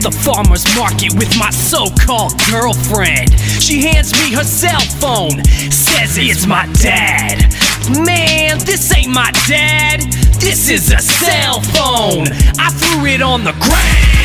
the farmer's market with my so called girlfriend. She hands me her cell phone, says it's my dad. Man, this ain't my dad, this is a cell phone. I threw it on the ground.